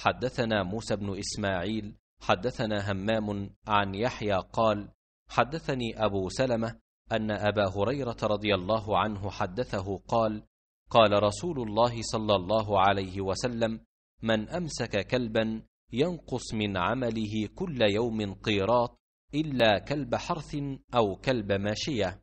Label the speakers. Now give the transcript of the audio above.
Speaker 1: حدثنا موسى بن إسماعيل حدثنا همام عن يحيى قال حدثني أبو سلمة أن أبا هريرة رضي الله عنه حدثه قال قال رسول الله صلى الله عليه وسلم من أمسك كلبا ينقص من عمله كل يوم قيراط إلا كلب حرث أو كلب ماشية.